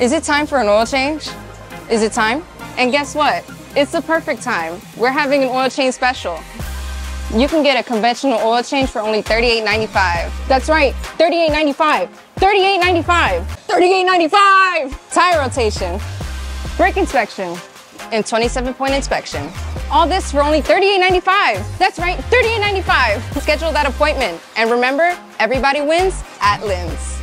Is it time for an oil change? Is it time? And guess what? It's the perfect time. We're having an oil change special. You can get a conventional oil change for only $38.95. That's right, $38.95. $38.95. $38.95. Tire rotation, brake inspection, and 27 point inspection. All this for only $38.95. That's right, $38.95. Schedule that appointment. And remember, everybody wins at Lynnes.